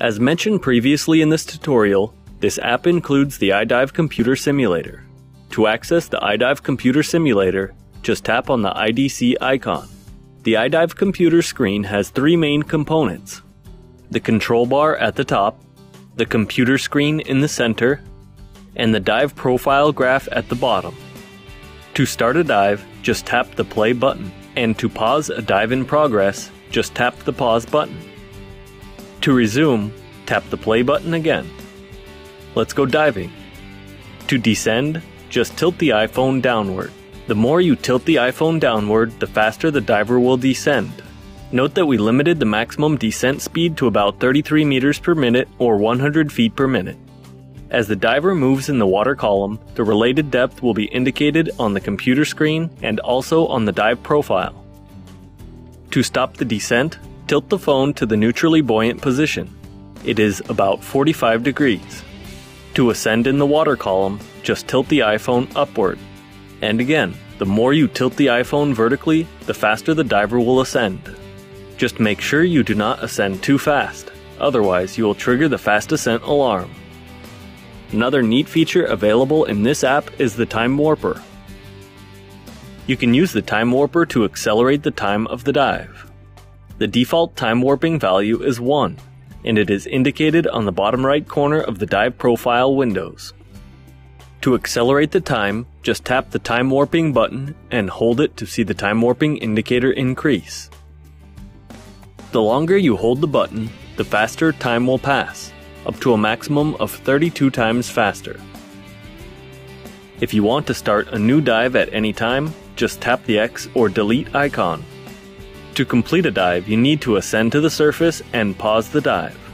As mentioned previously in this tutorial, this app includes the iDive Computer Simulator. To access the iDive Computer Simulator, just tap on the IDC icon. The iDive computer screen has three main components the control bar at the top, the computer screen in the center, and the dive profile graph at the bottom. To start a dive, just tap the play button, and to pause a dive in progress, just tap the pause button. To resume, tap the play button again. Let's go diving. To descend, just tilt the iPhone downward. The more you tilt the iPhone downward, the faster the diver will descend. Note that we limited the maximum descent speed to about 33 meters per minute or 100 feet per minute. As the diver moves in the water column, the related depth will be indicated on the computer screen and also on the dive profile. To stop the descent, tilt the phone to the neutrally buoyant position. It is about 45 degrees. To ascend in the water column, just tilt the iPhone upward. And again, the more you tilt the iPhone vertically, the faster the diver will ascend. Just make sure you do not ascend too fast, otherwise, you will trigger the fast ascent alarm. Another neat feature available in this app is the Time Warper. You can use the Time Warper to accelerate the time of the dive. The default time warping value is 1, and it is indicated on the bottom right corner of the dive profile windows. To accelerate the time, just tap the time warping button and hold it to see the time warping indicator increase. The longer you hold the button, the faster time will pass up to a maximum of 32 times faster. If you want to start a new dive at any time, just tap the X or delete icon. To complete a dive, you need to ascend to the surface and pause the dive.